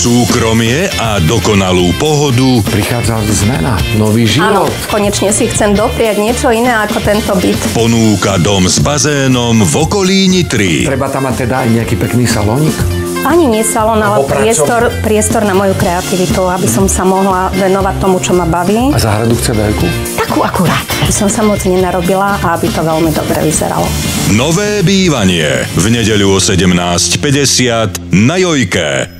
súkromie a dokonalú pohodu. Prichádza zmena, nový život. Áno, konečne si chcem dopriať niečo iné ako tento byt. Ponúka dom s bazénom v okolí Nitry. Treba tam mať teda aj nejaký pekný salónik. Ani nie salón, ale priestor, priestor na moju kreativitu, aby som sa mohla venovať tomu, čo ma baví. A záhradu chce veľkú? Takú akurát. Aby som sa moc nenarobila a aby to veľmi dobre vyzeralo. Nové bývanie v nedeľu o 17.50 na Jojke.